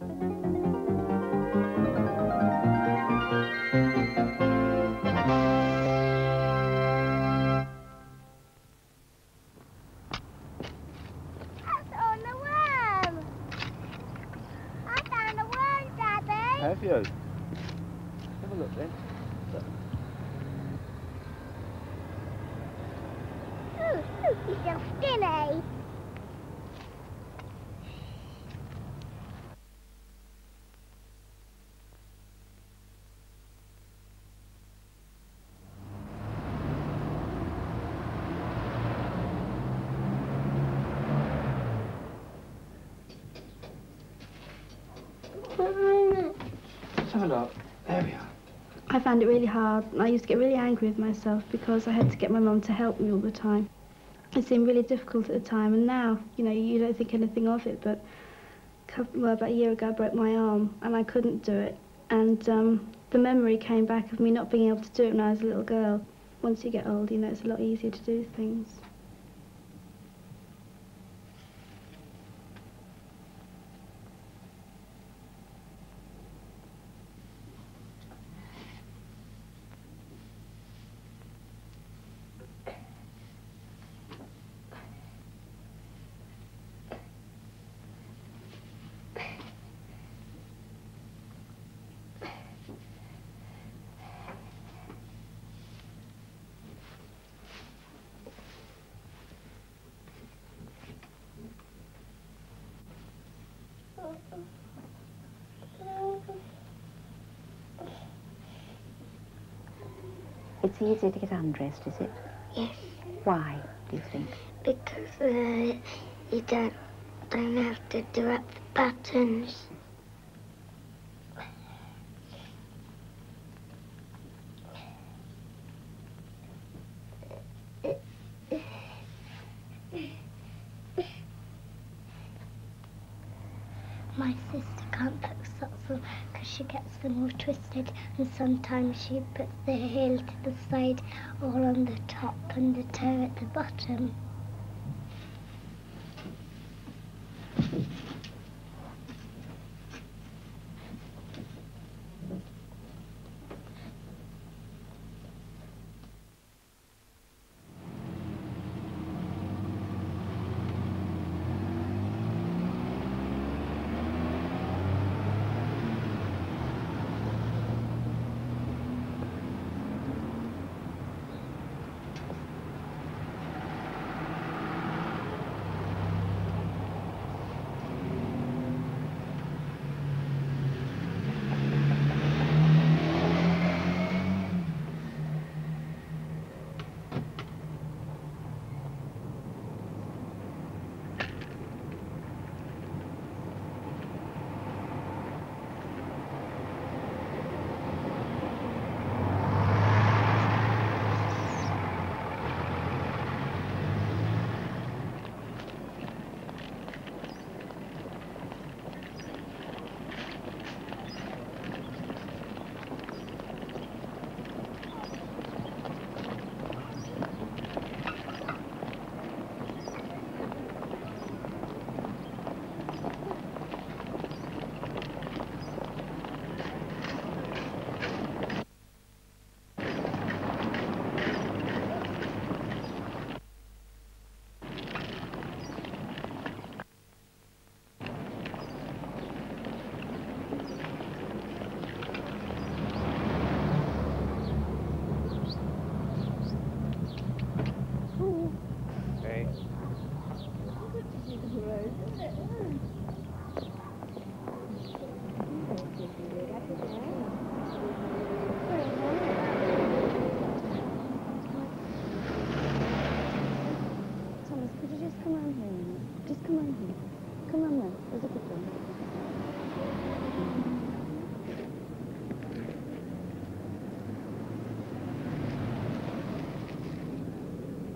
Have Let's have a look. There we are. I found it really hard. I used to get really angry with myself because I had to get my mum to help me all the time. It seemed really difficult at the time, and now, you know, you don't think anything of it, but well, about a year ago I broke my arm and I couldn't do it. And um, the memory came back of me not being able to do it when I was a little girl. Once you get old, you know, it's a lot easier to do things. It's easier to get undressed, is it? Yes, Why, do you think? because uh, you don't, don't have to do up the buttons. My sister can't put socks on because she gets them all twisted and sometimes she puts the heel to the side all on the top and the toe at the bottom.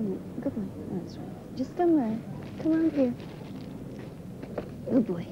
Good one. Oh, that's right. Just come there. Come on here. Good boy.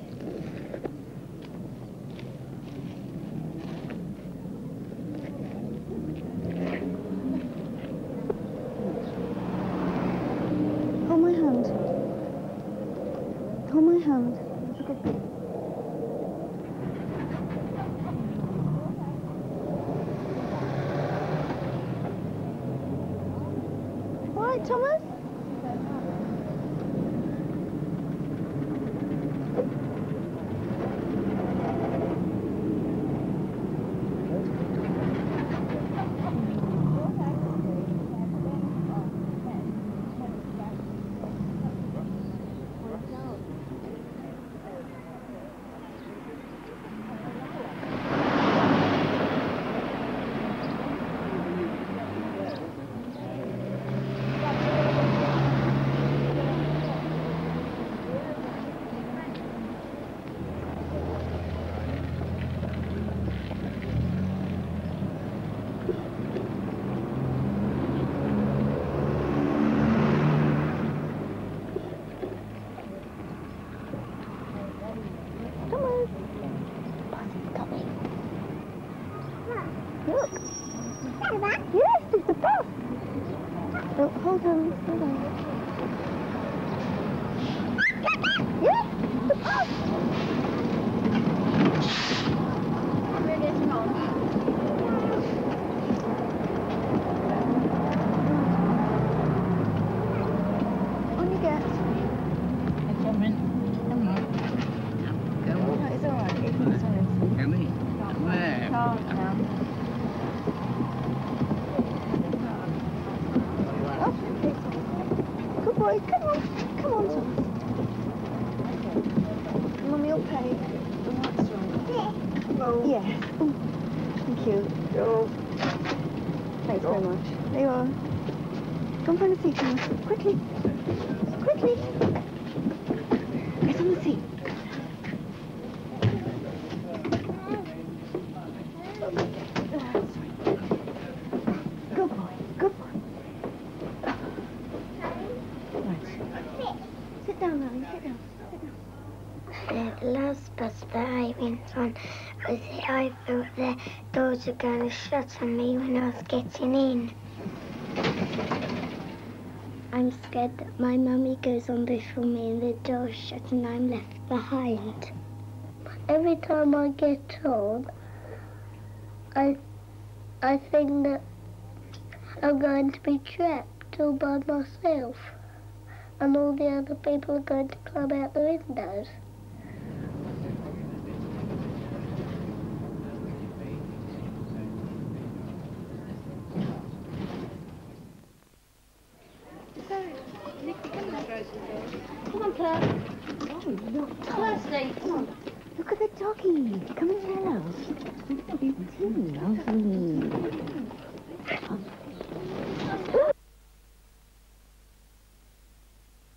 Boy. Come on. Come on, Thomas. Mummy will pay. That's right. Oh, Yeah. thank you. Thanks very much. There you are. Go and find a seat, Thomas. Quickly. Quickly. Get on the seat. Good boy. Good boy. Right. Sit down, Larry. Sit down. Sit down. The last bus that I went on was the I thought the doors were going to shut on me when I was getting in. I'm scared that my mummy goes on before me and the door's shut and I'm left behind. Every time I get on, I, I think that I'm going to be trapped all by myself and all the other people are going to climb out the windows. Come on, Claire. Oh, look. Claire. Come on. Look at the doggy. Come and tell us. Lovely.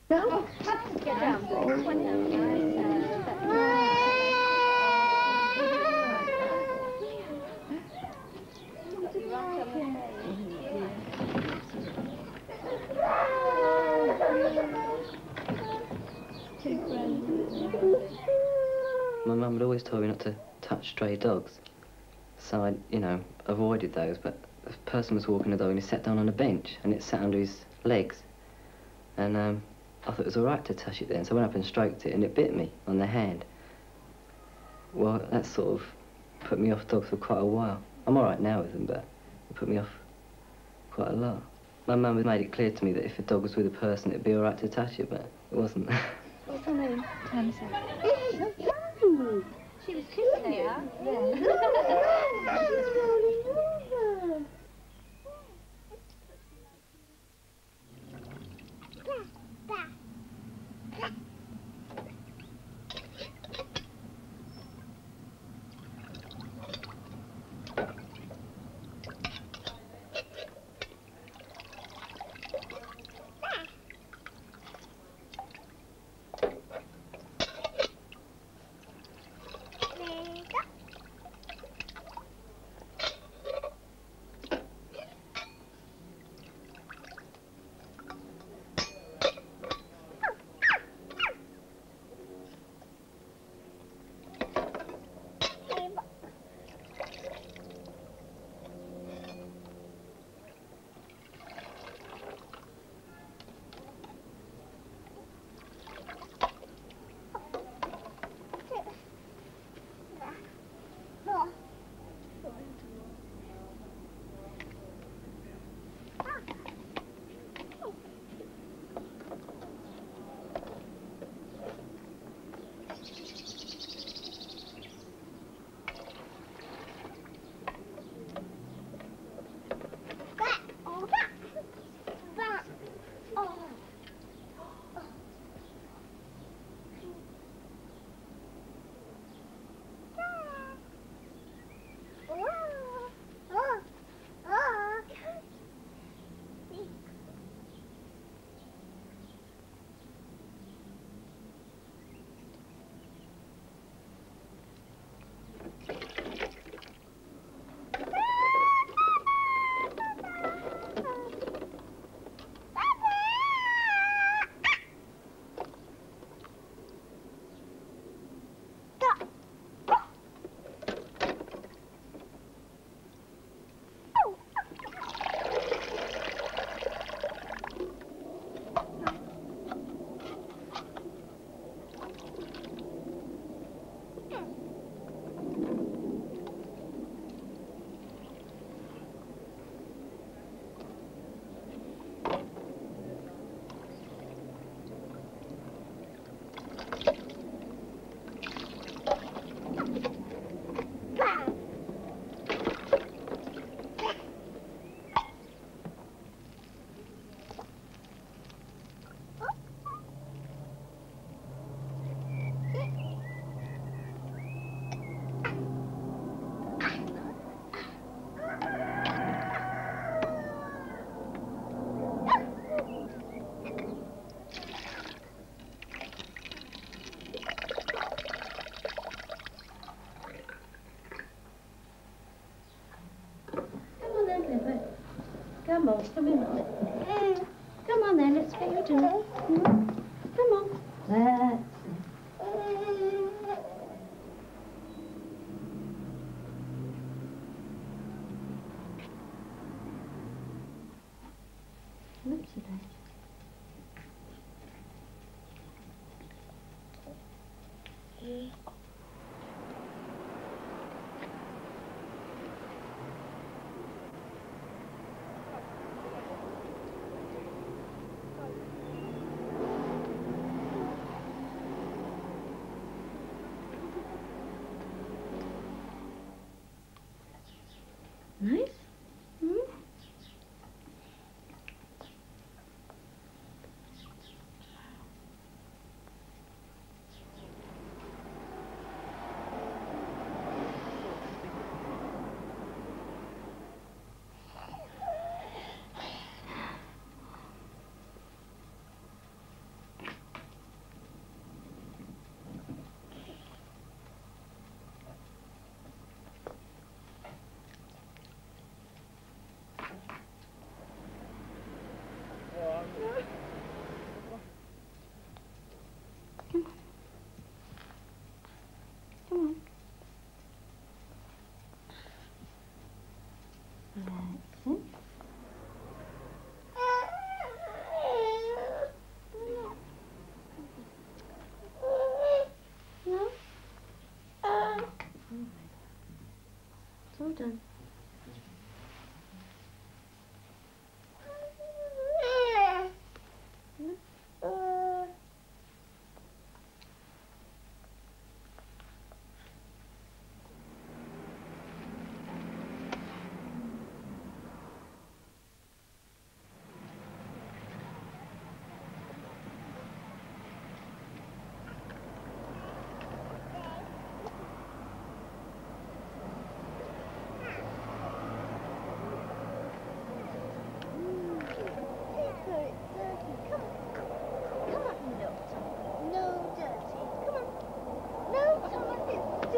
No? Get down. My mum had always told me not to touch stray dogs. So I, you know, avoided those, but a person was walking the dog and he sat down on a bench and it sat under his legs. And um, I thought it was all right to touch it then, so I went up and stroked it and it bit me on the hand. Well, that sort of put me off dogs for quite a while. I'm all right now with them, but it put me off quite a lot. My mum had made it clear to me that if a dog was with a person, it'd be all right to touch it, but it wasn't. What's her name? Tamsin. She was kissing you. She's Come on, come. Come on then, let's get you down. Come on. That's it. Whoopsie daisy. Nice. Hmm? Come on. That's it. No? Done.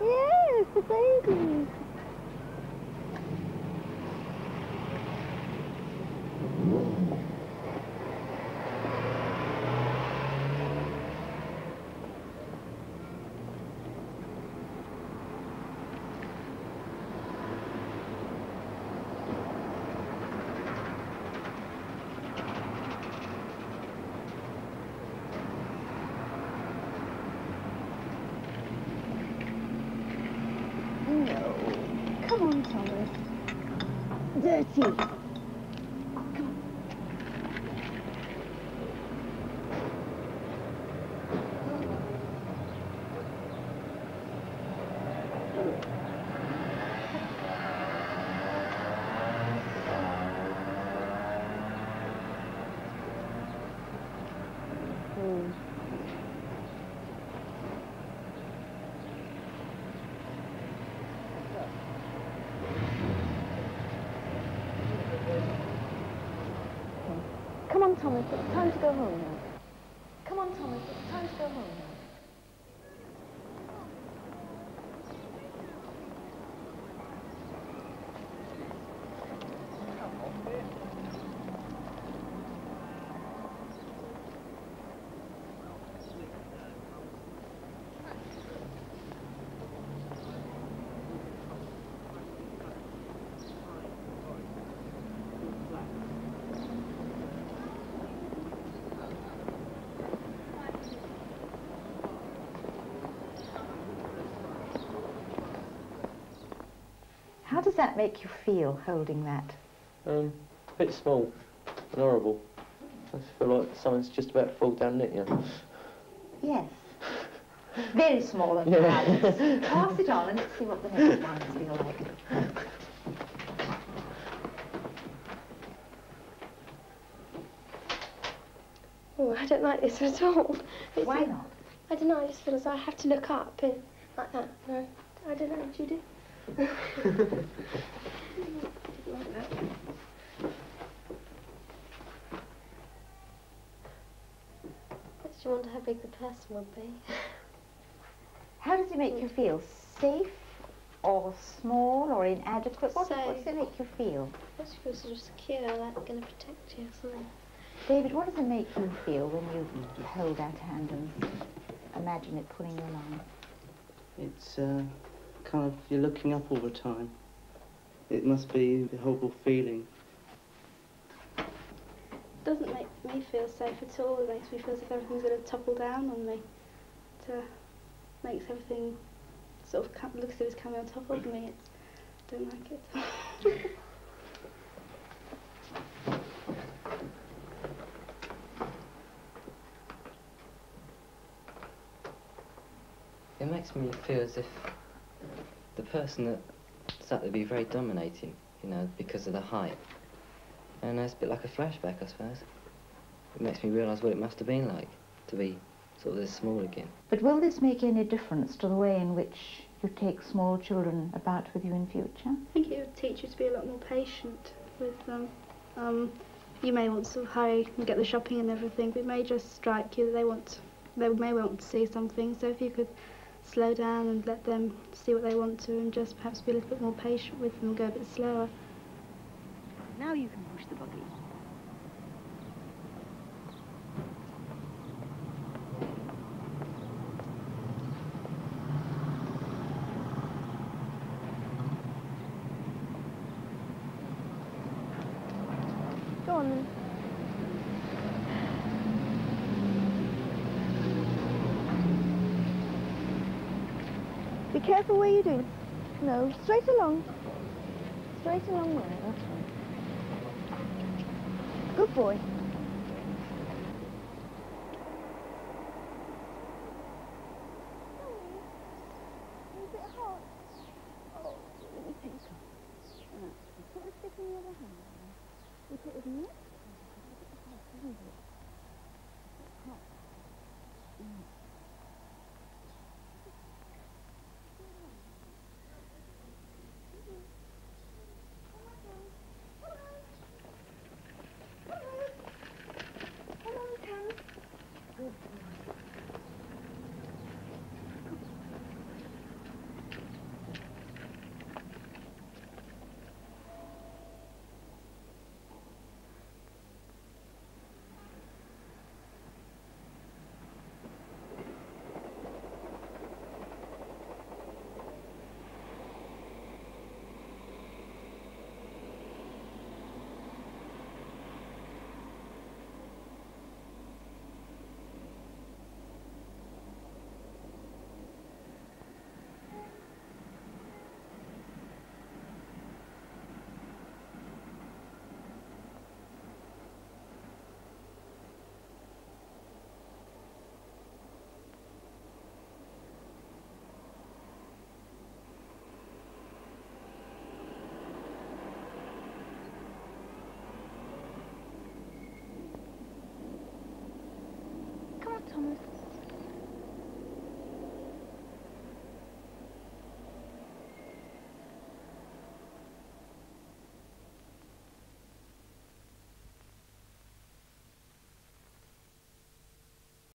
Yes, the baby. No. Come on, Thomas. Dirty. Hmm. Come on, Thomas. It's time to go home now. Come on, Thomas. It's time to go home now. How does that make you feel, holding that? Um, a bit small and horrible. I feel like something's just about to fall down at you. Yes. Very small and Yeah. yeah. Pass it on and let's see what the next ones feel like. Oh, I don't like this at all. It's Why not? I don't know, I just feel as though I have to look up and Like that? No. I don't know. Do you do? Like that. What do you wonder how big the person would be? How does it make you feel? Safe or small or inadequate? What, what does it make you feel? Makes you feel sort of secure, like they're going to protect you or something. David, what does it make you feel when you hold that hand and imagine it pulling you along? It's uh, kind of, you're looking up all the time. It must be a horrible feeling. It doesn't make me feel safe at all. It makes me feel as if everything's going to topple down on me. It makes everything sort of come, looks as if it's coming on top of me. It's, don't like it. It makes me feel as if the person that sat there be very dominating, you know, because of the height. And it's a bit like a flashback, I suppose. It makes me realise what it must have been like to be sort of this small again. But will this make any difference to the way in which you take small children about with you in future? I think it would teach you to be a lot more patient with them. Um, you may want to hurry and get the shopping and everything, but it may just strike you that they want, they may want to see something. So if you could slow down and let them see what they want to, and just perhaps be a little bit more patient with them go a bit slower. Now you can Be careful where you do. No, straight along. Straight along there, that's right. Good boy.